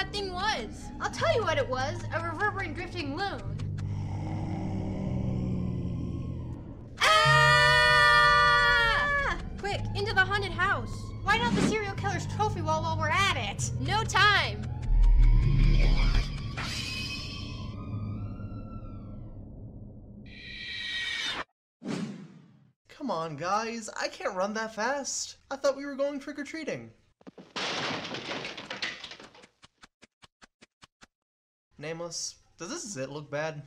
that thing was. I'll tell you what it was, a reverberant drifting loon. Ah! Quick, into the haunted house. Why not the serial killer's trophy wall while we're at it? No time. Come on, guys. I can't run that fast. I thought we were going trick-or-treating. Nameless, does this zit look bad?